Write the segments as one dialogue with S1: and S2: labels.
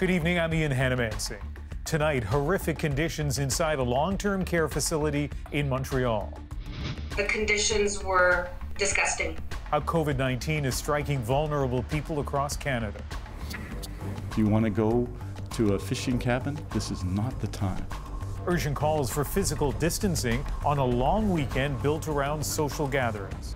S1: Good evening, I'm Ian Hanomansing. Tonight, horrific conditions inside a long term care facility in Montreal.
S2: The conditions were disgusting.
S1: How COVID 19 is striking vulnerable people across Canada.
S3: If you want to go to a fishing cabin, this is not the time.
S1: Urgent calls for physical distancing on a long weekend built around social gatherings.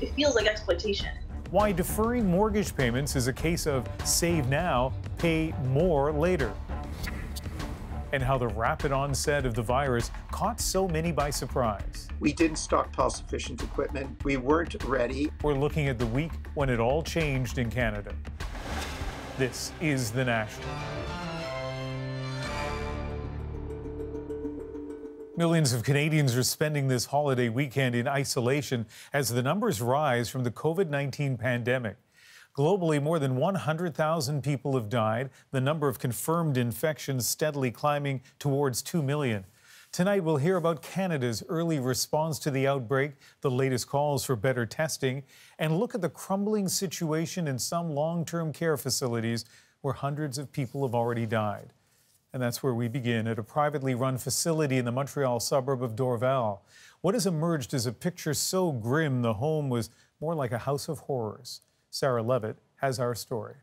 S4: It feels like exploitation.
S1: Why deferring mortgage payments is a case of save now, pay more later. And how the rapid onset of the virus caught so many by surprise.
S5: We didn't stockpile sufficient equipment. We weren't ready.
S1: We're looking at the week when it all changed in Canada. This is The National. Millions of Canadians are spending this holiday weekend in isolation as the numbers rise from the COVID 19 pandemic. Globally, more than 100,000 people have died, the number of confirmed infections steadily climbing towards 2 million. Tonight, we'll hear about Canada's early response to the outbreak, the latest calls for better testing, and look at the crumbling situation in some long term care facilities where hundreds of people have already died. And that's where we begin at a privately run facility in the Montreal suburb of Dorval. What has emerged is a picture so grim the home was more like a house of horrors. Sarah Levitt has our story.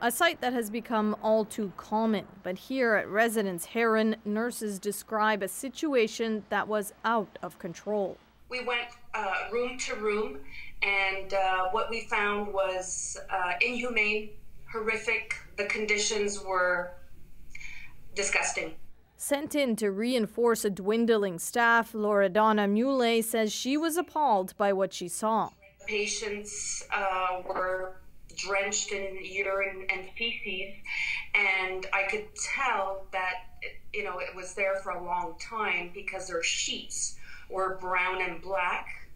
S6: A sight that has become all too common. But here at Residence Herron, nurses describe a situation that was out of control.
S2: We went uh, room to room, and uh, what we found was uh, inhumane, horrific. The conditions were disgusting.
S6: Sent in to reinforce a dwindling staff, Loredana Mule says she was appalled by what she saw.
S2: Patients uh, were drenched in urine and feces, and I could tell that you know it was there for a long time because their sheets were brown and black,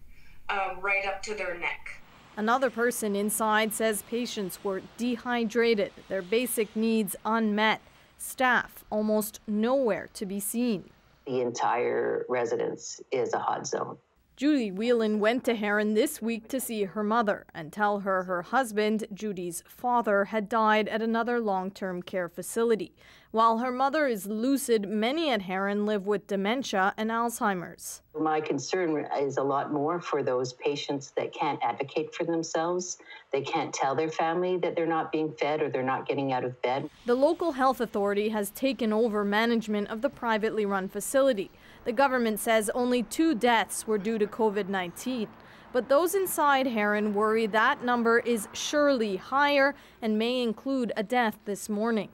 S2: uh, right up to their neck.
S6: Another person inside says patients were dehydrated, their basic needs unmet, staff almost nowhere to be seen.
S7: The entire residence is a hot zone.
S6: Judy Whelan went to Herron this week to see her mother and tell her her husband, Judy's father, had died at another long term care facility. While her mother is lucid, many at Herron live with dementia and Alzheimer's.
S7: My concern is a lot more for those patients that can't advocate for themselves. They can't tell their family that they're not being fed or they're not getting out of bed.
S6: The local health authority has taken over management of the privately run facility. The government says only two deaths were due to COVID 19. But those inside Herron worry that number is surely higher and may include a death this morning.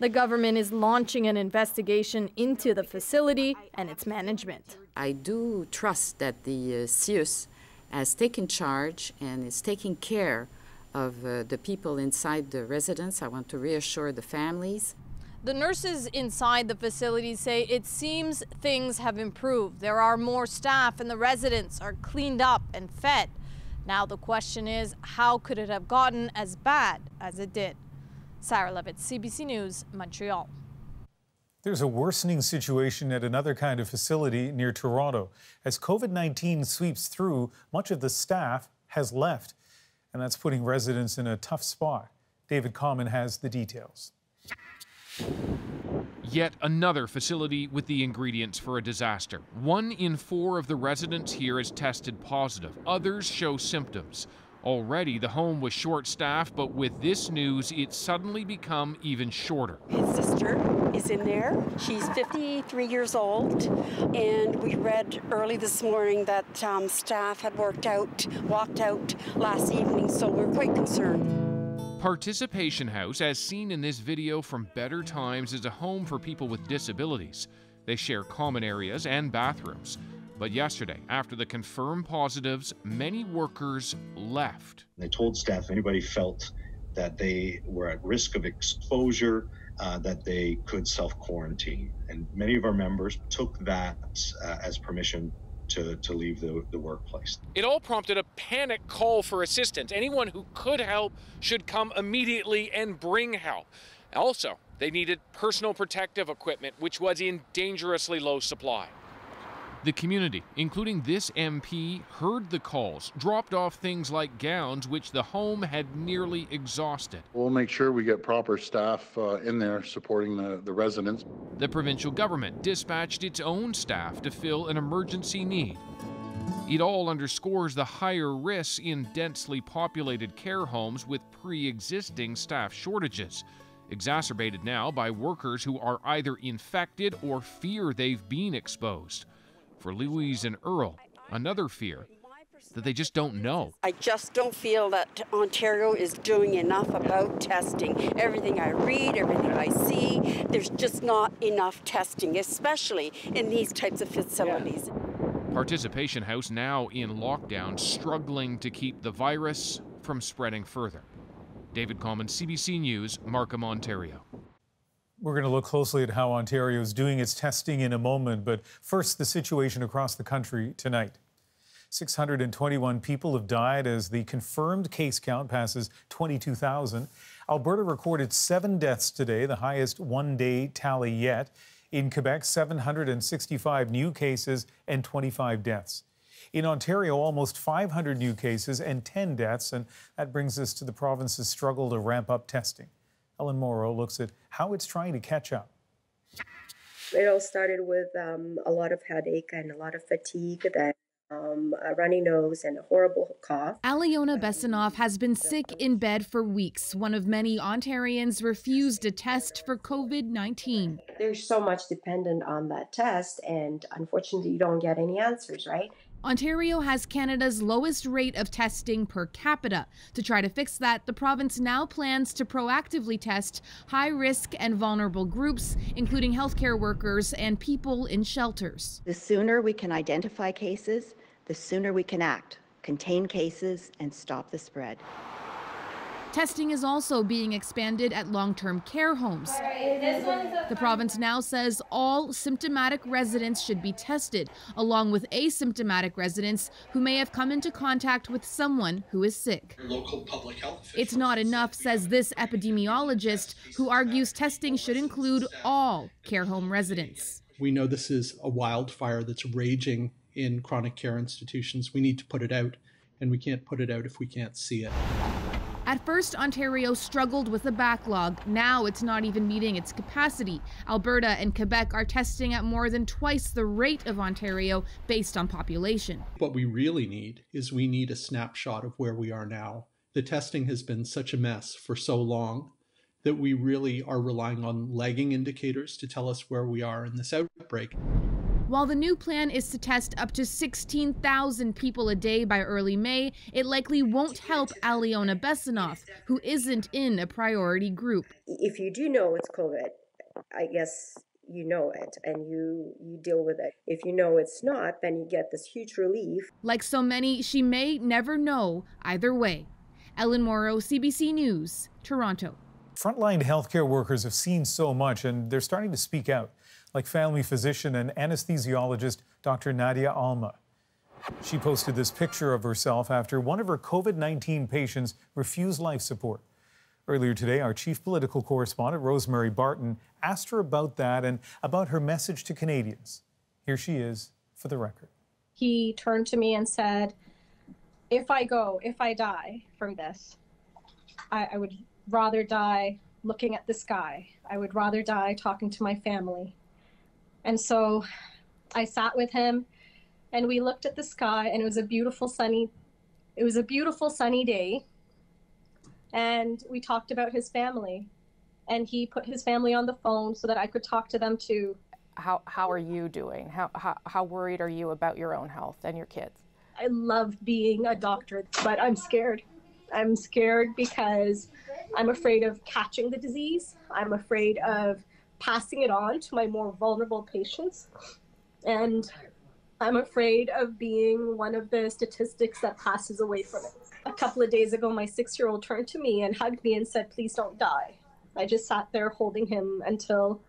S6: The government is launching an investigation into the facility and its management.
S8: I do trust that the uh, CIUSSS has taken charge and is taking care of uh, the people inside the residence. I want to reassure the families.
S6: The nurses inside the facility say it seems things have improved. There are more staff and the residents are cleaned up and fed. Now the question is, how could it have gotten as bad as it did? Sarah Levitt, CBC News, Montreal.
S1: There's a worsening situation at another kind of facility near Toronto. As COVID 19 sweeps through, much of the staff has left, and that's putting residents in a tough spot. David Common has the details.
S9: Yet another facility with the ingredients for a disaster. One in four of the residents here is tested positive. Others show symptoms. Already, the home was short staffed, but with this news, it's suddenly become even shorter.
S10: His sister is in there. She's 53 years old, and we read early this morning that um, staff had worked out, walked out last evening, so we're quite concerned.
S9: Participation House, as seen in this video from Better Times, is a home for people with disabilities. They share common areas and bathrooms. But yesterday, after the confirmed positives, many workers left.
S11: They told staff if anybody felt that they were at risk of exposure, uh, that they could self quarantine. And many of our members took that uh, as permission to, to leave the, the workplace.
S9: It all prompted a panic call for assistance. Anyone who could help should come immediately and bring help. Also, they needed personal protective equipment, which was in dangerously low supply. The community, including this MP, heard the calls, dropped off things like gowns, which the home had nearly exhausted.
S12: We'll make sure we get proper staff uh, in there supporting the, the residents.
S9: The provincial government dispatched its own staff to fill an emergency need. It all underscores the higher risks in densely populated care homes with pre existing staff shortages, exacerbated now by workers who are either infected or fear they've been exposed. For Louise and Earl, another fear that they just don't know.
S10: I just don't feel that Ontario is doing enough about testing. Everything I read, everything I see, there's just not enough testing, especially in these types of facilities.
S9: Participation House now in lockdown, struggling to keep the virus from spreading further. David Common, CBC News, Markham, Ontario.
S1: We're going to look closely at how Ontario is doing its testing in a moment, but first, the situation across the country tonight. 621 people have died as the confirmed case count passes 22,000. Alberta recorded seven deaths today, the highest one day tally yet. In Quebec, 765 new cases and 25 deaths. In Ontario, almost 500 new cases and 10 deaths, and that brings us to the province's struggle to ramp up testing. Ellen Mauro looks at how it's trying to catch up.
S13: It all started with um, a lot of headache and a lot of fatigue, then um, a runny nose and a horrible cough.
S14: Aliona Besanoff has been sick in bed for weeks. One of many Ontarians refused a test for COVID 19.
S13: There's so much dependent on that test, and unfortunately, you don't get any answers, right?
S14: Ontario has Canada's lowest rate of testing per capita. To try to fix that, the province now plans to proactively test high risk and vulnerable groups, including healthcare workers and people in shelters.
S15: The sooner we can identify cases, the sooner we can act, contain cases, and stop the spread.
S14: Testing is also being expanded at long term care homes. The province now says all symptomatic residents should be tested, along with asymptomatic residents who may have come into contact with someone who is sick.
S16: Local public health
S14: It's not enough, says this epidemiologist, who argues testing should include all care home residents.
S17: We know this is a wildfire that's raging in chronic care institutions. We need to put it out, and we can't put it out if we can't see it.
S14: At first, Ontario struggled with a backlog. Now it's not even meeting its capacity. Alberta and Quebec are testing at more than twice the rate of Ontario based on population.
S17: What we really need is we need a snapshot of where we are now. The testing has been such a mess for so long that we really are relying on lagging indicators to tell us where we are in this outbreak.
S14: While the new plan is to test up to 16,000 people a day by early May, it likely won't help Aliona Besanoff, who isn't in a priority group.
S13: If you do know it's COVID, I guess you know it and you you deal with it. If you know it's not, then you get this huge relief.
S14: Like so many, she may never know either way. Ellen Mauro, CBC News, Toronto.
S1: Frontline healthcare workers have seen so much and they're starting to speak out like family physician and anesthesiologist Dr. Nadia Alam. She posted this picture of herself after one of her COVID 19 patients refused life support. Earlier today, our chief political correspondent, Rosemary Barton, asked her about that and about her message to Canadians. Here she is for the record.
S18: He turned to me and said, If I go, if I die from this, I, I would rather die looking at the sky. I would rather die talking to my family. And so I sat with him and we looked at the sky and it was a beautiful sunny it was a beautiful sunny day. And we talked about his family. And he put his family on the phone so that I could talk to them too.
S19: How how are you doing? How how, how worried are you about your own health and your kids?
S18: I love being a doctor, but I'm scared. I'm scared because I'm afraid of catching the disease. I'm afraid of passing it on to my more vulnerable patients. And I'm afraid of being one of the statistics that passes away from it. A couple of days ago, my six year old turned to me and hugged me and said, Please don't die. I just sat there holding him until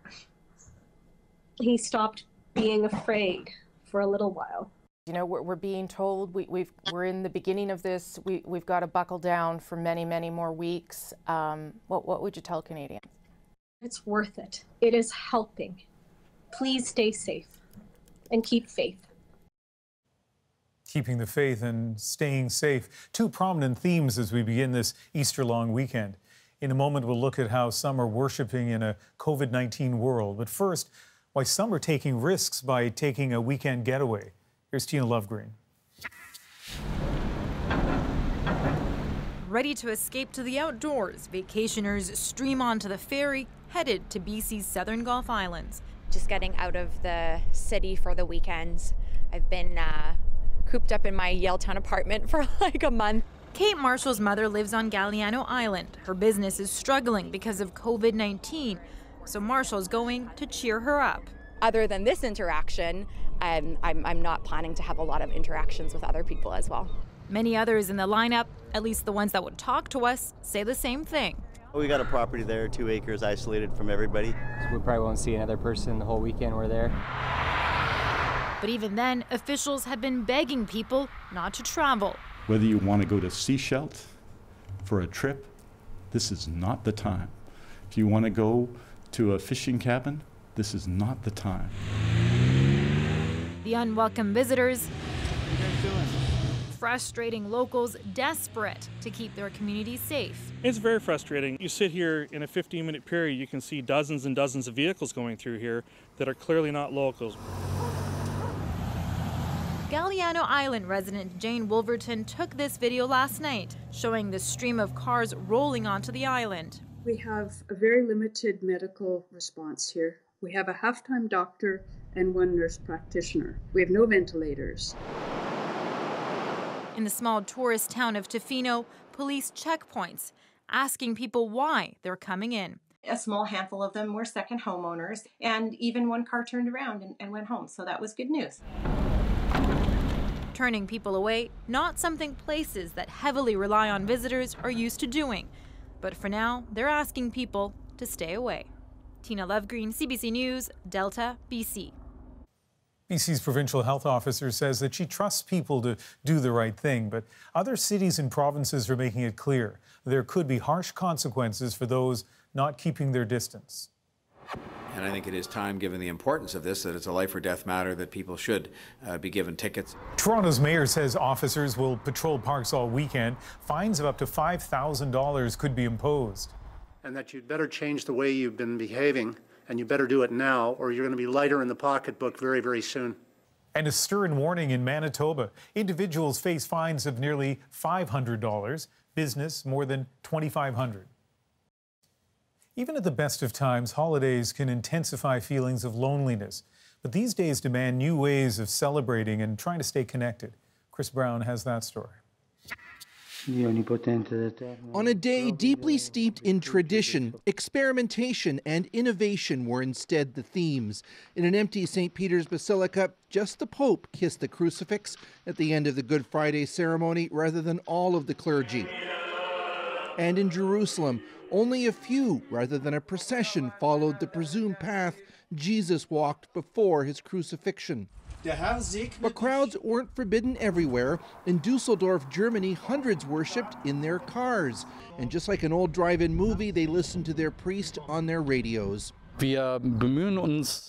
S18: he stopped being afraid for a little while.
S19: You know, we're, we're being told we, we've, we're in the beginning of this. We, we've got to buckle down for many, many more weeks. Um, what, what would you tell Canadians?
S18: It's worth it. It is helping. Please stay safe and keep faith.
S1: keeping the faith and staying safe. Two prominent themes as we begin this Easter long weekend. In a moment, we'll look at how some are worshiping in a COVID 19 world. But first, why some are taking risks by taking a weekend getaway. Here's Tina Lovegreen.
S16: Ready to escape to the outdoors, vacationers stream onto the ferry headed to BC's southern Gulf Islands.
S20: Just getting out of the city for the weekends. I've been uh, cooped up in my Yaletown apartment for like a month.
S16: Kate Marshall's mother lives on Galiano Island. Her business is struggling because of COVID 19, so Marshall's going to cheer her up.
S20: Other than this interaction, um, I'm, I'm not planning to have a lot of interactions with other people as well.
S16: Many others in the lineup, at least the ones that would talk to us, say the same thing.
S21: We got a property there, two acres, isolated from everybody.
S22: So we probably won't see another person the whole weekend we're there.
S16: But even then, officials have been begging people not to travel.
S3: Whether you want to go to Sechelt for a trip, this is not the time. If you want to go to a fishing cabin, this is not the time.
S16: The unwelcome visitors frustrating locals desperate to keep their community safe.
S23: It's very frustrating. You sit here in a 15 minute period, you can see dozens and dozens of vehicles going through here that are clearly not locals.
S16: Galiano Island resident Jane Wolverton took this video last night, showing the stream of cars rolling onto the island.
S24: We have a very limited medical response here. We have a half time doctor and one nurse practitioner. We have no ventilators.
S16: In the small tourist town of Tofino, police checkpoints asking people why they're coming in.
S25: A small handful of them were second homeowners, and even one car turned around and, and went home, so that was good news.
S16: Turning people away, not something places that heavily rely on visitors are used to doing. But for now, they're asking people to stay away. Tina Lovegreen, CBC News, Delta, BC.
S1: BC's provincial health officer says that she trusts people to do the right thing, but other cities and provinces are making it clear there could be harsh consequences for those not keeping their distance.
S26: And I think it is time, given the importance of this, that it's a life or death matter that people should uh, be given tickets.
S1: Toronto's mayor says officers will patrol parks all weekend. Fines of up to $5,000 could be imposed.
S27: And that you'd better change the way you've been behaving and you better do it now, or you're going to be lighter in the pocketbook very, very soon.
S1: And a stern warning in Manitoba. Individuals face fines of nearly $500, business more than 2,500. Even at the best of times, holidays can intensify feelings of loneliness. But these days demand new ways of celebrating and trying to stay connected. Chris Brown has that story.
S28: On a day deeply steeped in tradition, experimentation and innovation were instead the themes. In an empty St. Peter's Basilica, just the Pope kissed the crucifix at the end of the Good Friday ceremony rather than all of the clergy. And in Jerusalem, only a few, rather than a procession, followed the presumed path Jesus walked before his crucifixion. But crowds weren't forbidden everywhere. In Dusseldorf, Germany, hundreds worshipped in their cars. And just like an old drive in movie, they listened to their priest on their radios.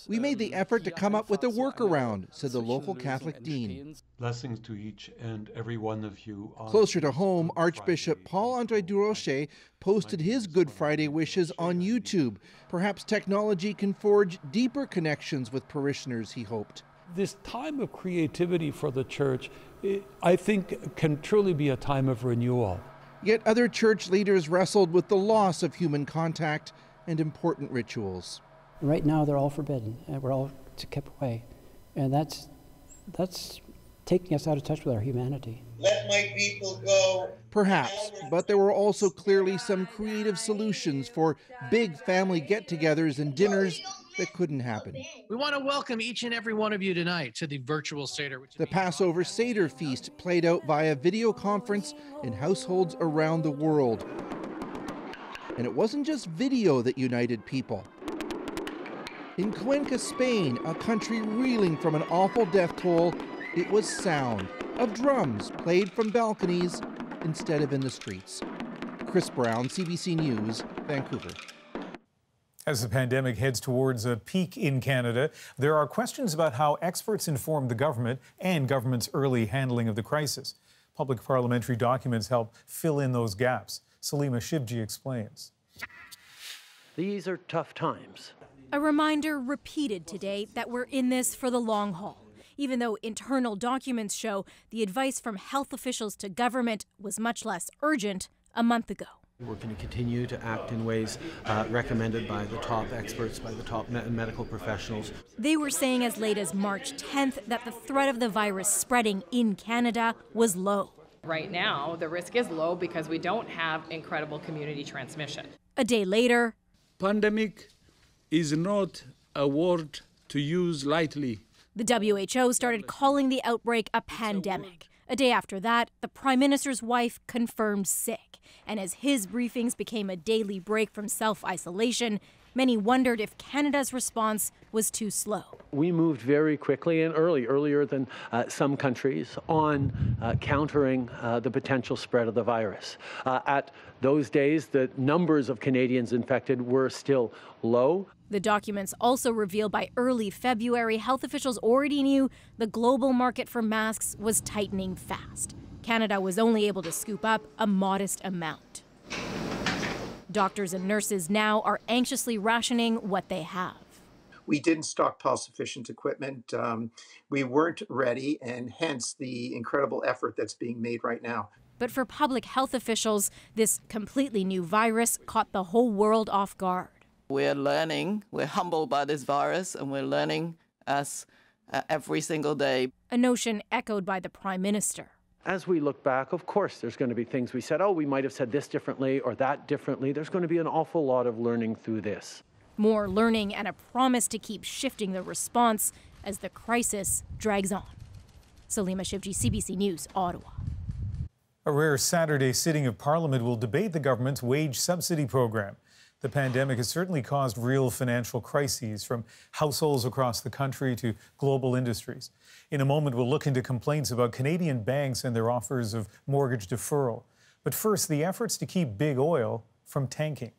S28: We made the effort to come up with a workaround, said the local Catholic dean.
S29: Blessings to each and every one of you.
S28: Closer to home, Archbishop Paul Andre Durocher posted his Good Friday wishes on YouTube. Perhaps technology can forge deeper connections with parishioners, he hoped
S29: this time of creativity for the church, I think, can truly be a time of renewal.
S28: Yet other church leaders wrestled with the loss of human contact and important rituals.
S30: Right now, they're all forbidden, and we're all kept away, and that's that's taking us out of touch with our humanity.
S31: Let my people go.
S28: Perhaps, but there were also clearly some creative solutions for big family get togethers and dinners that couldn't happen.
S32: We want to welcome each and every one of you tonight to the virtual Seder.
S28: The Passover Seder feast played out via video conference in households around the world. And it wasn't just video that united people. In Cuenca, Spain, a country reeling from an awful death toll, it was sound of drums played from balconies instead of in the streets. Chris Brown, CBC News, Vancouver.
S1: As the pandemic heads towards a peak in Canada, there are questions about how experts informed the government and government's early handling of the crisis. Public parliamentary documents help fill in those gaps. Salima Shivji explains.
S33: These are tough times.
S34: A reminder repeated today that we're in this for the long haul. Even though internal documents show the advice from health officials to government was much less urgent a month ago.
S33: We're going to continue to act in ways uh, recommended by the top experts, by the top me- medical professionals.
S34: They were saying as late as March 10th that the threat of the virus spreading in Canada was low.
S35: Right now, the risk is low because we don't have incredible community transmission.
S34: A day later,
S36: pandemic is not a word to use lightly.
S34: The WHO started calling the outbreak a pandemic. A day after that, the Prime Minister's wife confirmed sick. And as his briefings became a daily break from self isolation, many wondered if Canada's response was too slow.
S33: We moved very quickly and early, earlier than uh, some countries, on uh, countering uh, the potential spread of the virus. Uh, at those days, the numbers of Canadians infected were still low.
S34: The documents also reveal by early February, health officials already knew the global market for masks was tightening fast. Canada was only able to scoop up a modest amount. Doctors and nurses now are anxiously rationing what they have.
S37: We didn't stockpile sufficient equipment. Um, we weren't ready, and hence the incredible effort that's being made right now.
S34: But for public health officials, this completely new virus caught the whole world off guard.
S38: We're learning, we're humbled by this virus, and we're learning as uh, every single day.
S34: A notion echoed by the Prime Minister.
S33: As we look back, of course, there's going to be things we said, oh, we might have said this differently or that differently. There's going to be an awful lot of learning through this.
S34: More learning and a promise to keep shifting the response as the crisis drags on. Salima Shivji, CBC News, Ottawa.
S1: A rare Saturday sitting of Parliament will debate the government's wage subsidy program. The pandemic has certainly caused real financial crises from households across the country to global industries. In a moment, we'll look into complaints about Canadian banks and their offers of mortgage deferral. But first, the efforts to keep big oil from tanking.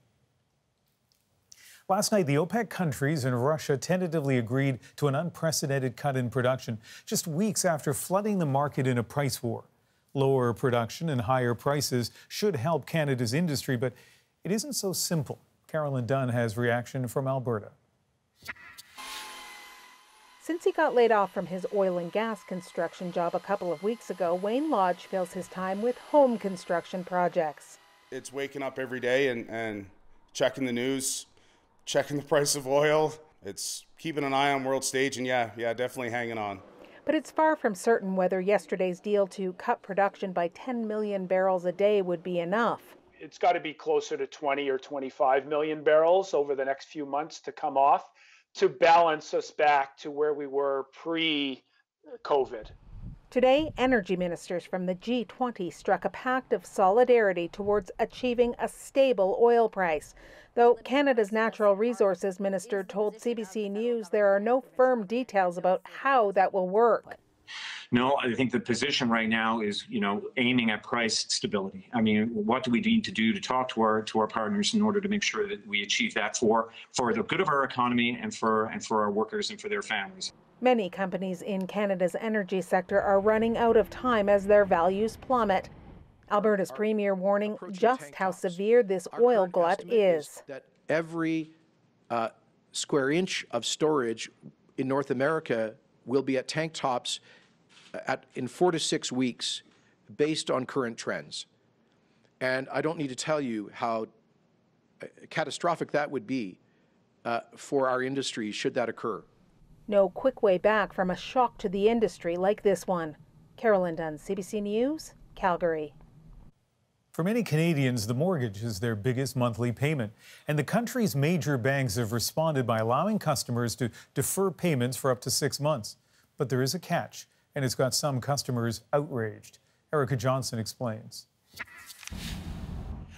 S1: Last night, the OPEC countries and Russia tentatively agreed to an unprecedented cut in production just weeks after flooding the market in a price war. Lower production and higher prices should help Canada's industry, but it isn't so simple. Carolyn Dunn has reaction from Alberta.
S39: Since he got laid off from his oil and gas construction job a couple of weeks ago, Wayne Lodge fills his time with home construction projects.
S40: It's waking up every day and, and checking the news, checking the price of oil. It's keeping an eye on world stage, and yeah, yeah, definitely hanging on.
S39: But it's far from certain whether yesterday's deal to cut production by 10 million barrels a day would be enough.
S41: It's got to be closer to 20 or 25 million barrels over the next few months to come off to balance us back to where we were pre COVID.
S39: Today, energy ministers from the G20 struck a pact of solidarity towards achieving a stable oil price. Though Canada's Natural Resources Minister told CBC News there are no firm details about how that will work.
S42: No, I think the position right now is, you know, aiming at price stability. I mean, what do we need to do to talk to our to our partners in order to make sure that we achieve that for for the good of our economy and for and for our workers and for their families.
S39: Many companies in Canada's energy sector are running out of time as their values plummet. Alberta's premier warning just how severe this oil glut is.
S43: That every uh, square inch of storage in North America will be at tank tops at, in four to six weeks based on current trends. And I don't need to tell you how uh, catastrophic that would be uh, for our industry should that occur.
S39: No quick way back from a shock to the industry like this one. Carolyn Dunn, CBC News, Calgary.
S1: For many Canadians, the mortgage is their biggest monthly payment. And the country's major banks have responded by allowing customers to defer payments for up to six months. But there is a catch, and it's got some customers outraged. Erica Johnson explains.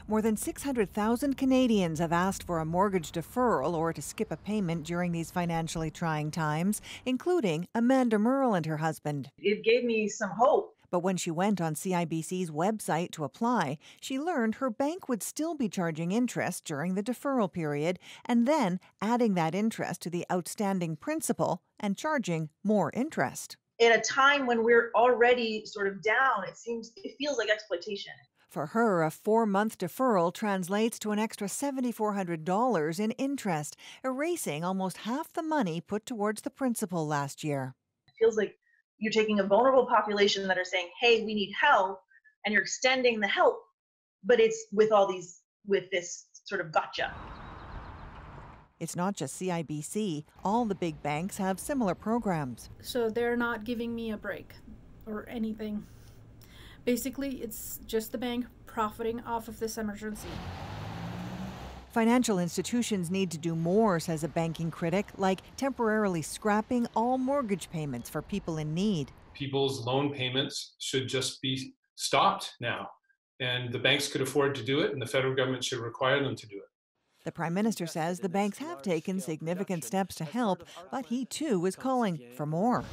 S44: More than 600,000 Canadians have asked for a mortgage deferral or to skip a payment during these financially trying times, including Amanda Merle and her husband.
S45: It gave me some hope.
S44: But when she went on CIBC's website to apply, she learned her bank would still be charging interest during the deferral period and then adding that interest to the outstanding principal and charging more interest.
S46: In a time when we're already sort of down, it seems it feels like exploitation.
S44: For her, a four month deferral translates to an extra $7,400 in interest, erasing almost half the money put towards the principal last year.
S46: It feels like you're taking a vulnerable population that are saying, hey, we need help, and you're extending the help, but it's with all these, with this sort of gotcha.
S44: It's not just CIBC, all the big banks have similar programs.
S47: So they're not giving me a break or anything. Basically, it's just the bank profiting off of this emergency.
S44: Financial institutions need to do more, says a banking critic, like temporarily scrapping all mortgage payments for people in need.
S48: People's loan payments should just be stopped now. And the banks could afford to do it, and the federal government should require them to do it.
S44: The Prime Minister says the banks have taken significant steps to help, but he too is calling for more.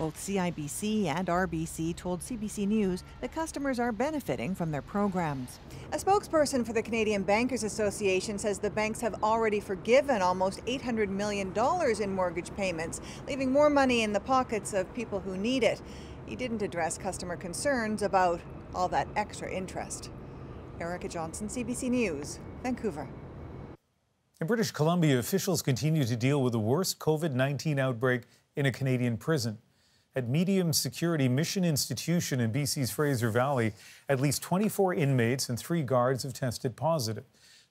S44: Both CIBC and RBC told CBC News that customers are benefiting from their programs.
S49: A spokesperson for the Canadian Bankers Association says the banks have already forgiven almost $800 million in mortgage payments, leaving more money in the pockets of people who need it. He didn't address customer concerns about all that extra interest. Erica Johnson, CBC News, Vancouver.
S1: In British Columbia, officials continue to deal with the worst COVID 19 outbreak in a Canadian prison. At medium security Mission Institution in BC's Fraser Valley, at least 24 inmates and three guards have tested positive.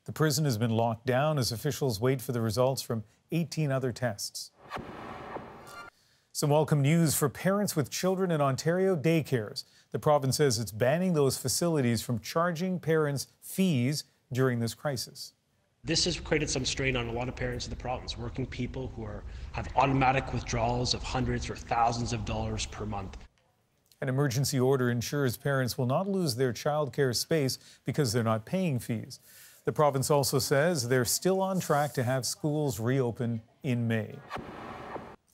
S1: The prison has been locked down as officials wait for the results from 18 other tests. Some welcome news for parents with children in Ontario daycares. The province says it's banning those facilities from charging parents fees during this crisis.
S50: This has created some strain on a lot of parents in the province, working people who are, have automatic withdrawals of hundreds or thousands of dollars per month.
S1: An emergency order ensures parents will not lose their childcare space because they're not paying fees. The province also says they're still on track to have schools reopen in May.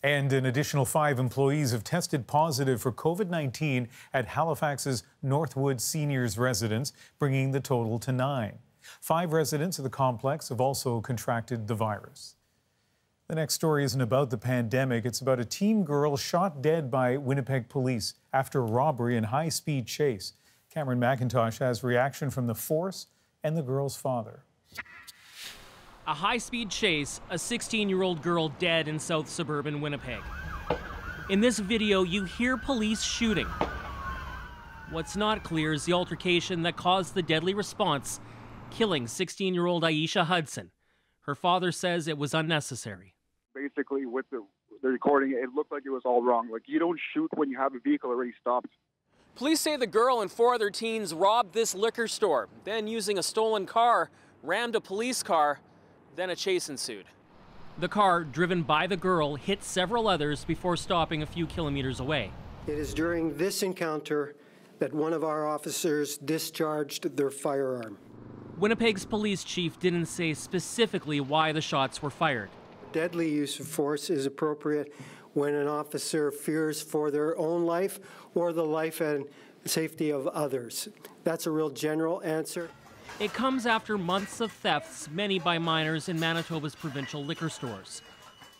S1: And an additional five employees have tested positive for COVID 19 at Halifax's Northwood Seniors residence, bringing the total to nine. Five residents of the complex have also contracted the virus. The next story isn't about the pandemic. It's about a teen girl shot dead by Winnipeg police after a robbery and high speed chase. Cameron MacIntosh has reaction from the force and the girl's father.
S51: A high speed chase, a 16 year old girl dead in south suburban Winnipeg. In this video, you hear police shooting. What's not clear is the altercation that caused the deadly response killing 16 year old Eishia Hudson. Her father says it was unnecessary.
S52: Basically, with the, the recording, it looked like it was all wrong. Like, you don't shoot when you have a vehicle already stopped.
S51: Police say the girl and four other teens robbed this liquor store, then, using a stolen car, rammed a police car, then a chase ensued. The car, driven by the girl, hit several others before stopping a few kilometers away.
S53: It is during this encounter that one of our officers discharged their firearm.
S51: Winnipeg's police chief didn't say specifically why the shots were fired.
S53: Deadly use of force is appropriate when an officer fears for their own life or the life and safety of others. That's a real general answer.
S51: It comes after months of thefts, many by minors in Manitoba's provincial liquor stores.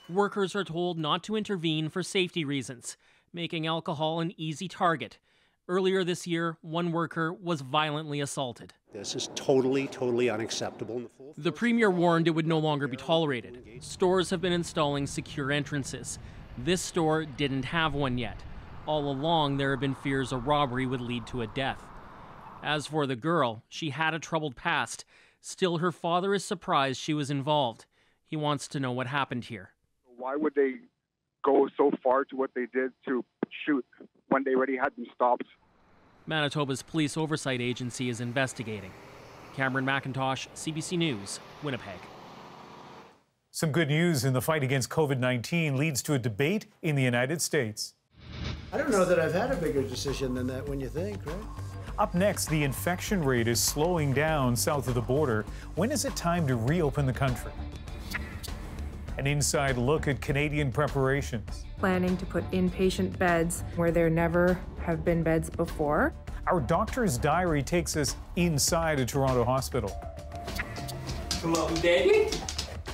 S51: Workers are told not to intervene for safety reasons, making alcohol an easy target. Earlier this year, one worker was violently assaulted.
S54: This is totally, totally unacceptable.
S51: The premier warned it would no longer be tolerated. Stores have been installing secure entrances. This store didn't have one yet. All along, there have been fears a robbery would lead to a death. As for the girl, she had a troubled past. Still, her father is surprised she was involved. He wants to know what happened here.
S52: Why would they go so far to what they did to shoot when they already had them stopped?
S51: Manitoba's Police Oversight Agency is investigating. Cameron MacIntosh, CBC News, Winnipeg.
S1: Some good news in the fight against COVID 19 leads to a debate in the United States.
S55: I don't know that I've had a bigger decision than that when you think, right?
S1: Up next, the infection rate is slowing down south of the border. When is it time to reopen the country? An inside look at Canadian preparations.
S56: Planning to put inpatient beds where there never
S57: have been beds before.
S1: Our doctor's diary takes us inside a Toronto hospital.
S58: Hello, Daddy.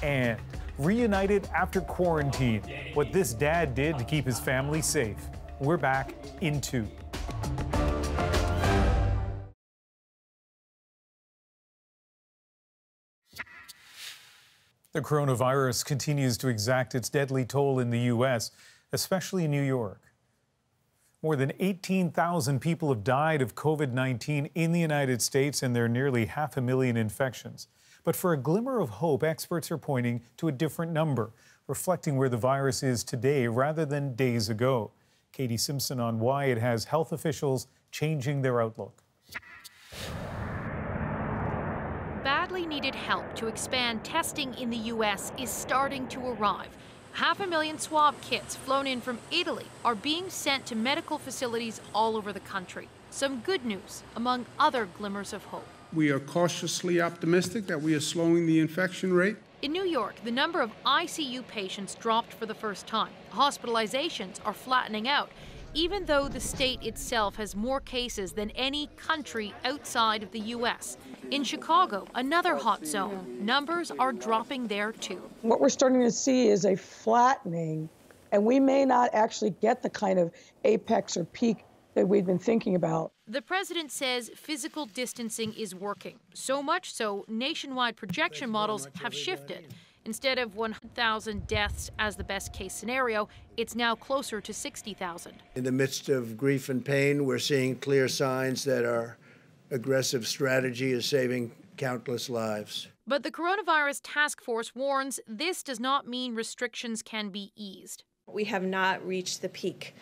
S1: And reunited after quarantine, what this dad did to keep his family safe. We're back in two. The coronavirus continues to exact its deadly toll in the U.S., especially in New York. More than 18,000 people have died of COVID 19 in the United States, and there are nearly half a million infections. But for a glimmer of hope, experts are pointing to a different number, reflecting where the virus is today rather than days ago. Katie Simpson on why it has health officials changing their outlook.
S59: Badly needed help to expand testing in the U.S. is starting to arrive. Half a million swab kits flown in from Italy are being sent to medical facilities all over the country. Some good news among other glimmers of hope.
S60: We are cautiously optimistic that we are slowing the infection rate.
S59: In New York, the number of ICU patients dropped for the first time. Hospitalizations are flattening out, even though the state itself has more cases than any country outside of the U.S. In Chicago, another hot zone, numbers are dropping there too.
S61: What we're starting to see is a flattening, and we may not actually get the kind of apex or peak that we've been thinking about.
S59: The president says physical distancing is working. So much so, nationwide projection models have shifted. Instead of 100,000 deaths as the best case scenario, it's now closer to 60,000.
S62: In the midst of grief and pain, we're seeing clear signs that our aggressive strategy is saving countless lives.
S59: But the coronavirus task force warns this does not mean restrictions can be eased.
S63: We have not reached the peak.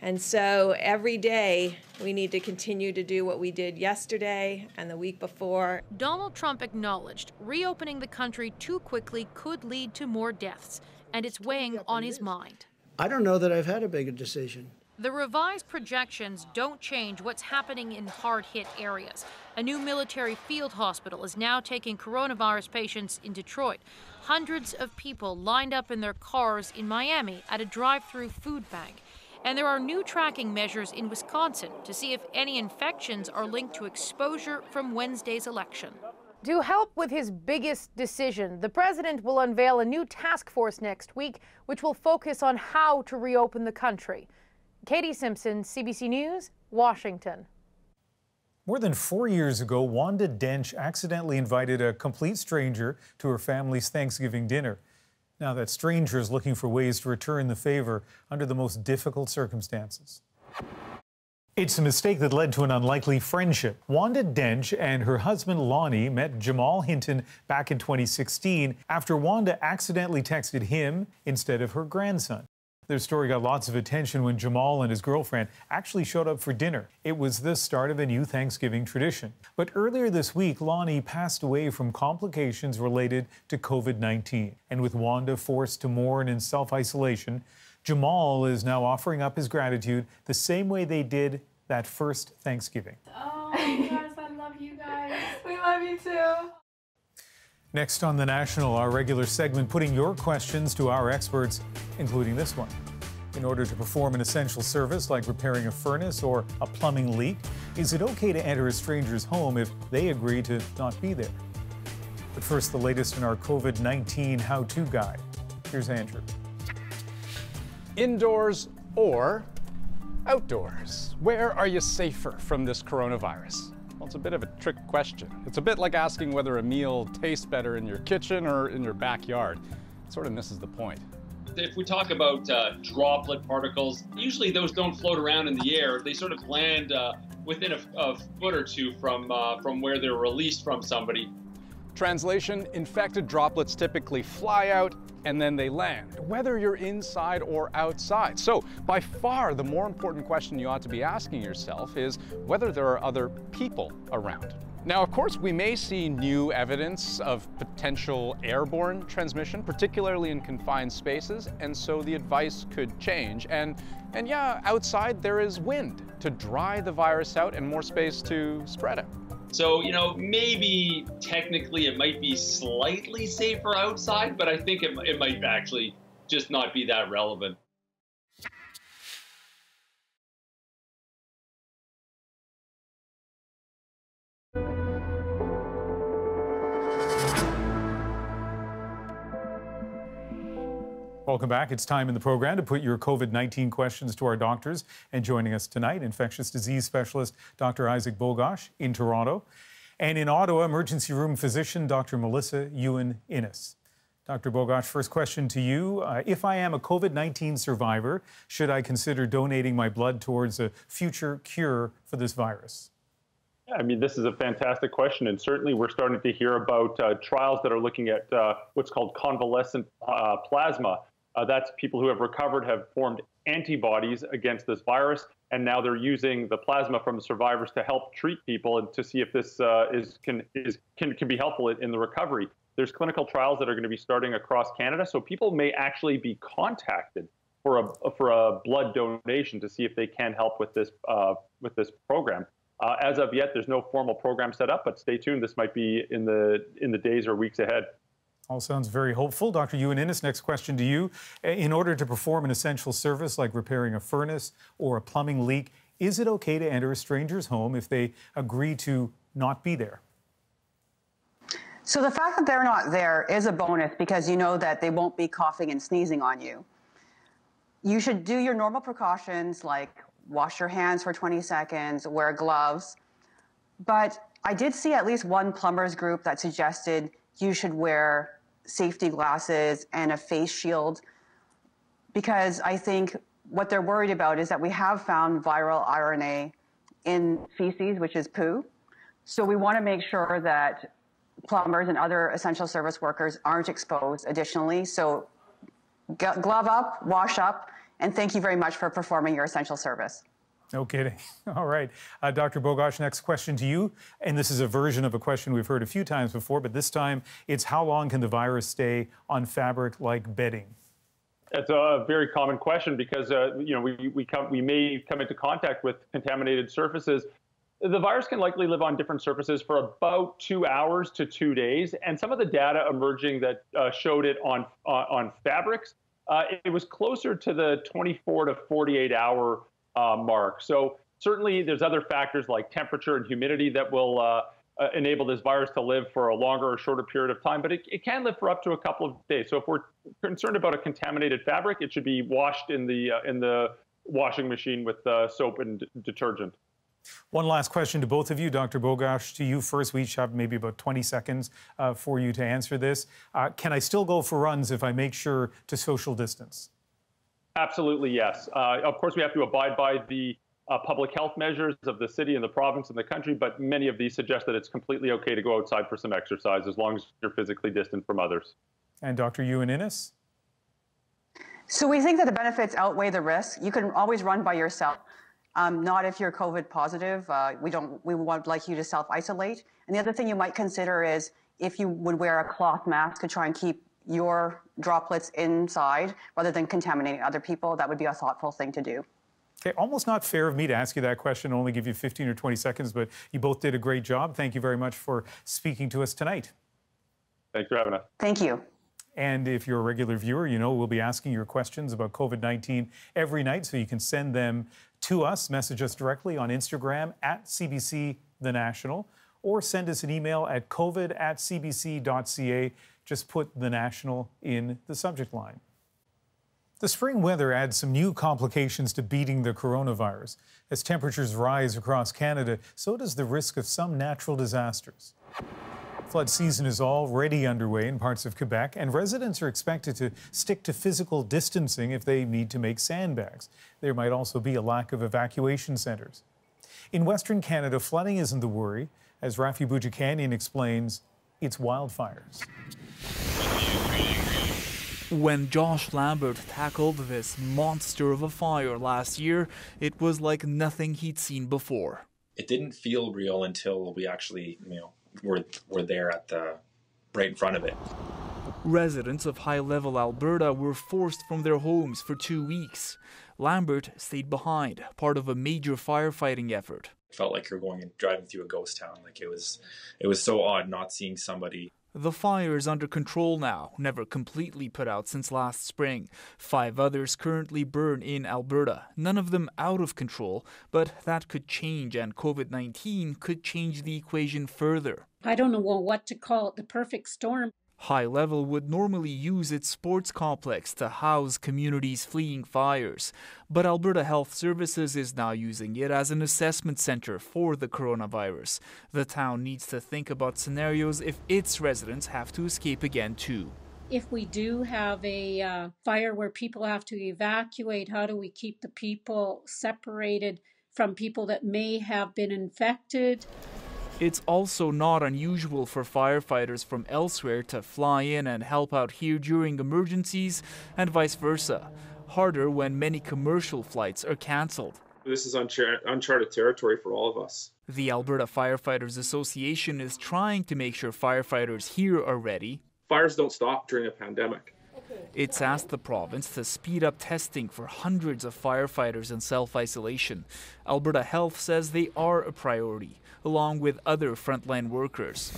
S63: And so every day we need to continue to do what we did yesterday and the week before.
S59: Donald Trump acknowledged reopening the country too quickly could lead to more deaths, and it's weighing on his mind.
S62: I don't know that I've had a bigger decision.
S59: The revised projections don't change what's happening in hard hit areas. A new military field hospital is now taking coronavirus patients in Detroit. Hundreds of people lined up in their cars in Miami at a drive through food bank. And there are new tracking measures in Wisconsin to see if any infections are linked to exposure from Wednesday's election.
S64: To help with his biggest decision, the president will unveil a new task force next week, which will focus on how to reopen the country. Katie Simpson, CBC News, Washington.
S1: More than four years ago, Wanda Dench accidentally invited a complete stranger to her family's Thanksgiving dinner. Now that stranger is looking for ways to return the favor under the most difficult circumstances. It's a mistake that led to an unlikely friendship. Wanda Dench and her husband Lonnie met Jamal Hinton back in 2016 after Wanda accidentally texted him instead of her grandson. Their story got lots of attention when Jamal and his girlfriend actually showed up for dinner. It was the start of a new Thanksgiving tradition. But earlier this week, Lonnie passed away from complications related to COVID 19. And with Wanda forced to mourn in self isolation, Jamal is now offering up his gratitude the same way they did that first Thanksgiving.
S65: Oh, guys, I love you guys. We love you too.
S1: Next on The National, our regular segment putting your questions to our experts, including this one. In order to perform an essential service like repairing a furnace or a plumbing leak, is it okay to enter a stranger's home if they agree to not be there? But first, the latest in our COVID 19 how to guide. Here's Andrew.
S66: Indoors or outdoors? Where are you safer from this coronavirus? Well, it's a bit of a trick question. It's a bit like asking whether a meal tastes better in your kitchen or in your backyard. It sort of misses the point.
S67: If we talk about uh, droplet particles, usually those don't float around in the air. They sort of land uh, within a, a, foot or two from, uh, from where they're released from somebody.
S66: Translation infected droplets typically fly out and then they land, whether you're inside or outside. So, by far, the more important question you ought to be asking yourself is whether there are other people around. Now, of course, we may see new evidence of potential airborne transmission, particularly in confined spaces, and so the advice could change. And, and yeah, outside there is wind to dry the virus out and more space to spread it.
S67: So, you know, maybe technically it might be slightly safer outside, but I think it, it might actually just not be that relevant.
S1: Welcome back. It's time in the program to put your COVID 19 questions to our doctors. And joining us tonight, infectious disease specialist Dr. Isaac Bogoch in Toronto. And in Ottawa, emergency room physician Dr. Melissa Yuan Innes. Dr. Bogoch, first question to you. Uh, if I am a COVID 19 survivor, should I consider donating my blood towards a future cure for this virus?
S67: I mean, this is a fantastic question, and certainly we're starting to hear about uh, trials that are looking at uh, what's called convalescent uh, plasma, uh, that's people who have recovered have formed antibodies against this virus, and now they're using the plasma from the survivors to help treat people and to see if this uh, is can is can can be helpful in the recovery. There's clinical trials that are going to be starting across Canada, so people may actually be contacted for a for a blood donation to see if they can help with this uh, with this program. Uh, as of yet, there's no formal program set up, but stay tuned. This might be in the in the days or weeks ahead.
S1: All sounds very hopeful. Dr. Ewan Innes, next question to you. Uh, in order to perform an essential service like repairing a furnace or a plumbing leak, is it okay to enter a stranger's home if they agree to not be there?
S68: So the fact that they're not there is a bonus because you know that they won't be coughing and sneezing on you. You should do your normal precautions like wash your hands for 20 seconds, wear gloves. But I did see at least one plumbers group that suggested you should wear safety glasses and a face shield because I think what they're worried about is that we have found viral RNA in feces, which is poo. So we want to make sure that plumbers and other essential service workers aren't exposed additionally. So glove up, wash up, and thank you very much for performing your essential service.
S1: No kidding. All right. Uh, Dr. Bogoch, next question to you. And this is a version of a question we've heard a few times before, but this time it's how long can the virus stay on fabric like bedding?
S67: That's a very common question because uh, you know we, we, come, we may come into contact with contaminated surfaces. The virus can likely live on different surfaces for about two hours to two days, and some of the data emerging that uh, showed it on uh, on fabrics, uh, it was closer to the 24 to 48 hour uh, mark. So certainly there's other factors like temperature and humidity that will uh, uh, enable this virus to live for a longer or shorter period of time, but it, it can live for up to a couple of days. So if we're concerned about a contaminated fabric, it should be washed in the uh, in the washing machine with uh, soap and detergent.
S1: One last question to both of you, Dr. Bogoch. To you first, we each have maybe about 20 seconds uh, for you to answer this. Can I still go for runs if I make sure to social distance?
S67: Absolutely, yes. Uh, of course, we have to abide by the uh, public health measures of the city and the province and the country, but many of these suggest that it's completely okay to go outside for some exercise as long as you're physically distant from others.
S1: And Dr. Ewan Innes?
S68: So we think that the benefits outweigh the risks. You can always run by yourself. Um, not if you're COVID positive. Uh, we don't. We would like you to self isolate. And the other thing you might consider is if you would wear a cloth mask to try and keep your droplets inside rather than contaminating other people, that would be a thoughtful thing to do.
S1: Okay, almost not fair of me to ask you that question, only give you 15 or 20 seconds, but you both did a great job. Thank you very much for speaking to us tonight.
S67: Thanks for having us.
S68: Thank you.
S1: And if you're a regular viewer, you know we'll be asking your questions about COVID 19 every night, so you can send them to us, message us directly on Instagram at CBC The National, or send us an email at covid at cbc.ca just put the national in the subject line. The spring weather adds some new complications to beating the coronavirus. As temperatures rise across Canada, so does the risk of some natural disasters. Flood season is already underway in parts of Quebec, and residents are expected to stick to physical distancing if they need to make sandbags. There might also be a lack of evacuation centres. In Western Canada, flooding isn't the worry. As Rafi Boudjikanian explains, it's wildfires.
S69: When Josh Lambert tackled this monster of a fire last year, it was like nothing he'd seen before.
S70: It didn't feel real until we actually, you know, were, were there at the right in front of it.
S69: Residents of High Level Alberta were forced from their homes for two weeks. Lambert stayed behind, part of a major firefighting effort.
S70: It felt like you're going and driving through a ghost town. Like it was, it was so odd not seeing somebody
S69: The fire is under control now, never completely put out since last spring. Five others currently burn in Alberta, none of them out of control, but that could change and COVID 19 could change the equation further.
S61: I don't know what to call it the perfect storm.
S69: High Level would normally use its sports complex to house communities fleeing fires, but Alberta Health Services is now using it as an assessment center for the coronavirus. The town needs to think about scenarios if its residents have to escape again, too.
S61: If we do have a uh, fire where people have to evacuate, how do we keep the people separated from people that may have been infected?
S69: It's also not unusual for firefighters from elsewhere to fly in and help out here during emergencies and vice versa. Harder when many commercial flights are cancelled.
S71: This is uncharted territory for all of us.
S69: The Alberta Firefighters Association is trying to make sure firefighters here are ready.
S71: Fires don't stop during a pandemic.
S69: It's asked the province to speed up testing for hundreds of firefighters in self isolation. Alberta Health says they are a priority along with other frontline workers.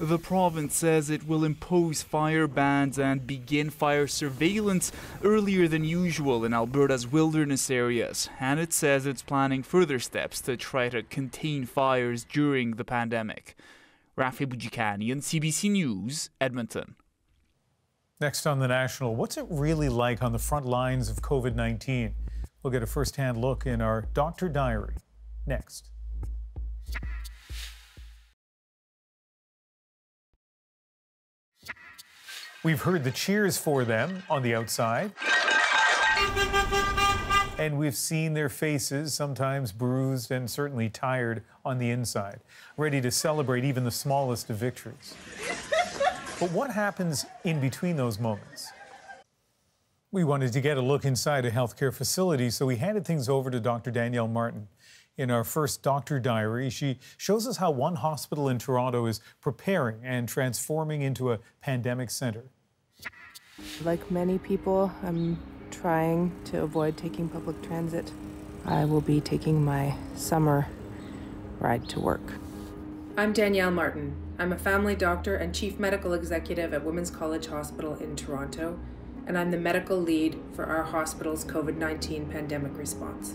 S69: The province says it will impose fire bans and begin fire surveillance earlier than usual in Alberta's wilderness areas, and it says it's planning further steps to try to contain fires during the pandemic. Rafi Boudjikanian, CBC News, Edmonton.
S1: Next on the National, what's it really like on the front lines of COVID 19? We'll get a first hand look in our Doctor Diary next. We've heard the cheers for them on the outside. And we've seen their faces, sometimes bruised and certainly tired on the inside, ready to celebrate even the smallest of victories. But what happens in between those moments? We wanted to get a look inside a healthcare facility, so we handed things over to Dr. Danielle Martin. In our first doctor diary, she shows us how one hospital in Toronto is preparing and transforming into a pandemic center.
S63: Like many people, I'm trying to avoid taking public transit. I will be taking my summer ride to work.
S72: I'm Danielle Martin. I'm a family doctor and chief medical executive at Women's College Hospital in Toronto, and I'm the medical lead for our hospital's COVID 19 pandemic response.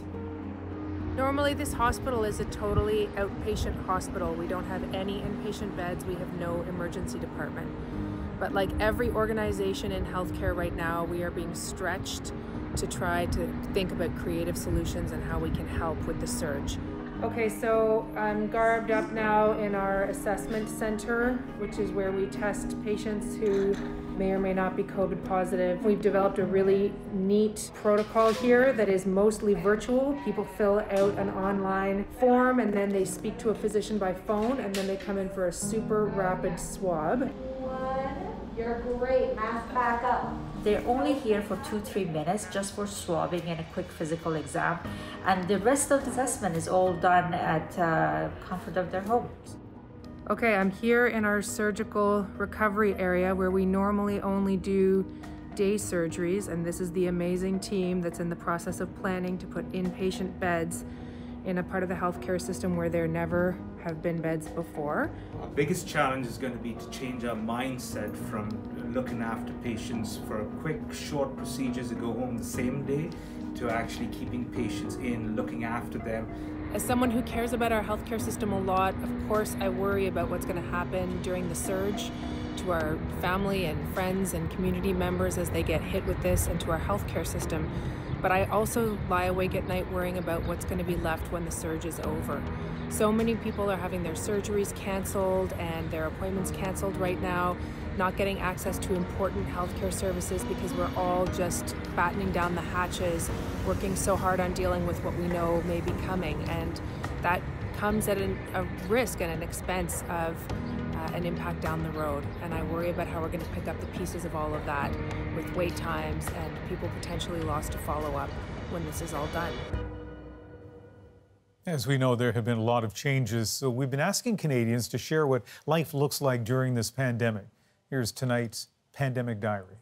S67: Normally, this hospital is a totally outpatient hospital. We don't have any inpatient beds, we have no emergency department. But, like every organization in healthcare right now, we are being stretched to try to think about creative solutions and how we can help with the surge. Okay, so I'm garbed up now in our assessment center, which is where we test patients who may or may not be COVID positive. We've developed a really neat protocol here that is mostly virtual. People fill out an online form and then they speak to a physician by phone and then they come in for a super rapid swab.
S73: You're great. Mask back up.
S74: They're only here for two, three minutes just for swabbing and a quick physical exam. And the rest of the assessment is all done at uh, comfort of their homes.
S67: Okay, I'm here in our surgical recovery area where we normally only do day surgeries, and this is the amazing team that's in the process of planning to put inpatient beds in a part of the healthcare system where there never have been beds before.
S66: Our biggest challenge is going to be to change our mindset from looking after patients for quick, short procedures to go home the same day to actually keeping patients in, looking after them,
S67: as someone who cares about our healthcare system a lot, of course, I worry about what's going to happen during the surge to our family and friends and community members as they get hit with this and to our healthcare system. But I also lie awake at night worrying about what's going to be left when the surge is over. So many people are having their surgeries canceled and their appointments canceled right now not getting access to important healthcare services because we're all just battening down the hatches, working so hard on dealing with what we know may be coming. And that comes at an, a risk and an expense of uh, an impact down the road. And I worry about how we're going to pick up the pieces of all of that with wait times and people potentially lost to follow up when this is all done.
S1: As we know, there have been a lot of changes, so we've been asking Canadians to share what life looks like during this pandemic. Here's tonight's Pandemic Diary.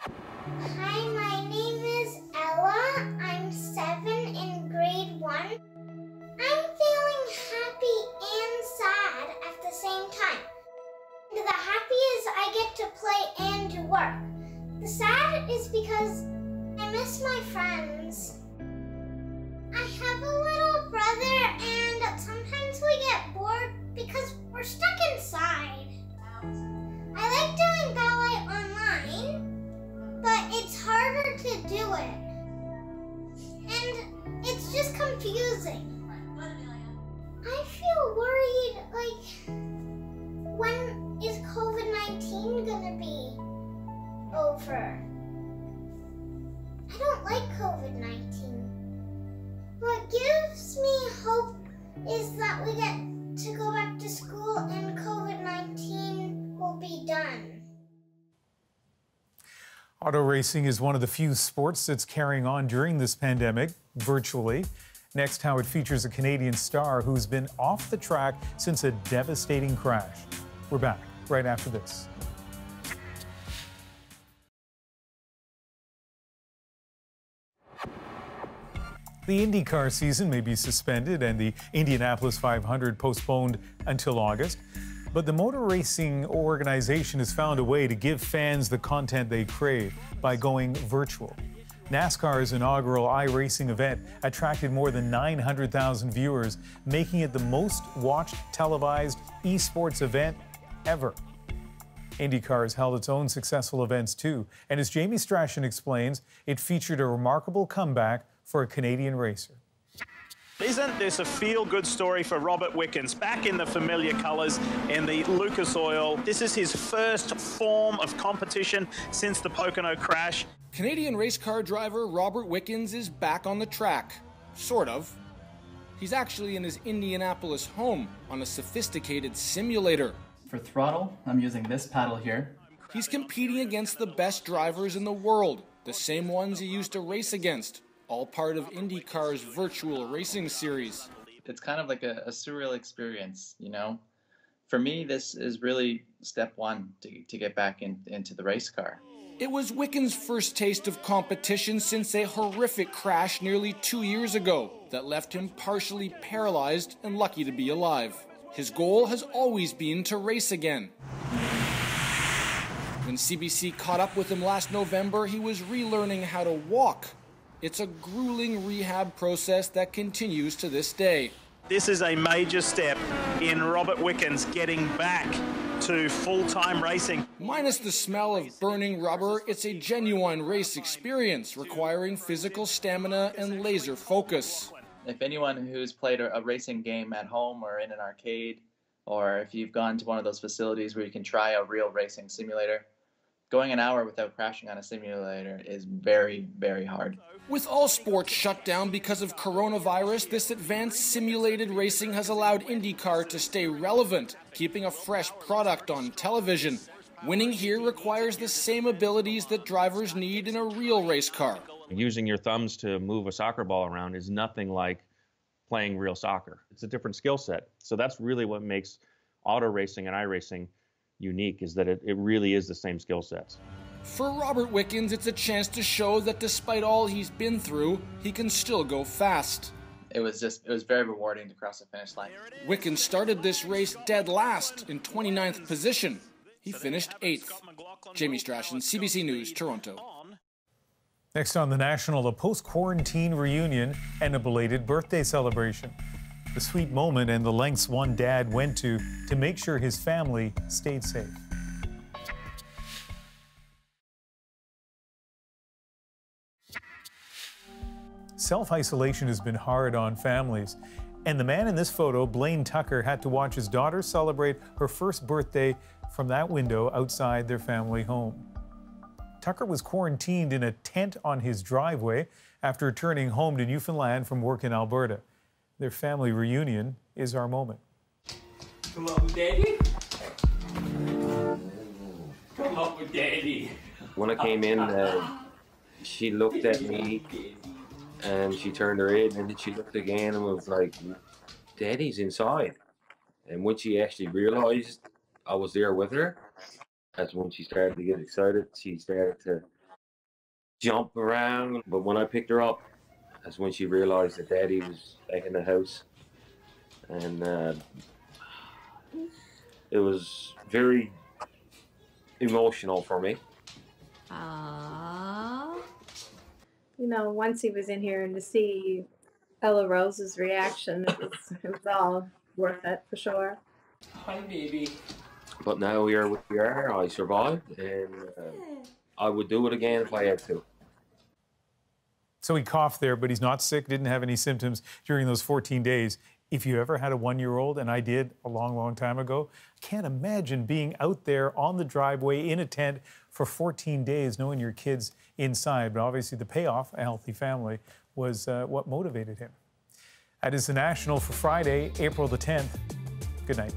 S75: Hi, my name is Ella. I'm seven in grade one. I'm feeling happy and sad at the same time. The happy is I get to play and work. The sad is because I miss my friends. I have a little brother, and sometimes we get bored because we're stuck inside. I like doing ballet online, but it's harder to do it. And it's just confusing.
S1: Racing is one of the few sports that's carrying on during this pandemic virtually. Next, how it features a Canadian star who's been off the track since a devastating crash. We're back right after this. The IndyCar season may be suspended and the Indianapolis 500 postponed until August. But the motor racing organization has found a way to give fans the content they crave by going virtual. NASCAR's inaugural iRacing event attracted more than 900,000 viewers, making it the most watched televised esports event ever. IndyCar has held its own successful events too, and as Jamie Strachan explains, it featured a remarkable comeback for a Canadian racer.
S76: Isn't this a feel-good story for Robert Wickens? Back in the familiar colours in the Lucas Oil. This is his first form of competition since the Pocono crash.
S66: Canadian race car driver Robert Wickens is back on the track. Sort of. He's actually in his Indianapolis home on a sophisticated simulator.
S77: For throttle, I'm using this paddle here.
S66: He's competing against the best drivers in the world, the same ones he used to race against all part of IndyCar's virtual racing series.
S77: It's kind of like a, a, surreal experience, you know? For me, this is really step one to, to get back in, into the race car.
S66: It was Wickens' first taste of competition since a horrific crash nearly two years ago that left him partially paralyzed and lucky to be alive. His goal has always been to race again. When CBC caught up with him last November, he was relearning how to walk it's a grueling rehab process that continues to this day.
S76: This is a major step in Robert Wickens getting back to full-time racing.
S66: Minus the smell of burning rubber, it's a genuine race experience requiring physical stamina and laser focus.
S77: If anyone who's played a racing game at home or in an arcade, or if you've gone to one of those facilities where you can try a real racing simulator, going an hour without crashing on a simulator is very, very hard.
S66: With all sports shut down because of coronavirus, this advanced simulated racing has allowed IndyCar to stay relevant, keeping a fresh product on television. Winning here requires the same abilities that drivers need in a real race car.
S78: Using your thumbs to move a soccer ball around is nothing like playing real soccer. It's a different skill set. So that's really what makes auto racing and iRacing unique is that it, it really is the same skill sets.
S66: For Robert Wickens, it's a chance to show that despite all he's been through, he can still go fast.
S77: It was just, it was very rewarding to cross the finish line.
S66: Wickens started this race dead last in 29th position. He finished 8th. Jamie Strachan, CBC News, Toronto.
S1: Next on The National, a post quarantine reunion and a belated birthday celebration. The sweet moment and the lengths one dad went to to make sure his family stayed safe. Self isolation has been hard on families. And the man in this photo, Blaine Tucker, had to watch his daughter celebrate her first birthday from that window outside their family home. Tucker was quarantined in a tent on his driveway after returning home to Newfoundland from work in Alberta. Their family reunion is our moment.
S79: Come on, Daddy. Come on, Daddy.
S80: When I came in, uh, she looked at me and she turned her head and then she looked again and was like, Daddy's inside. And when she actually realized I was there with her, that's when she started to get excited. She started to jump around. But when I picked her up, that's when she realized that Daddy was back in the house. And uh, it was very emotional for me
S81: Aww.
S63: You know, once he was in here and to see Ella Rose's reaction, it was, it was all worth it for sure.
S82: Hi, baby.
S66: But now we are where we are. I survived, and uh, I would do it again if I had to.
S1: So he coughed there, but he's not sick, didn't have any symptoms during those 14 days. If you ever had a one year old, and I did a long, long time ago, I can't imagine being out there on the driveway in a tent for 14 days, knowing your kid's inside. But obviously, the payoff, a healthy family, was uh, what motivated him. That is the National for Friday, April the 10th. Good night.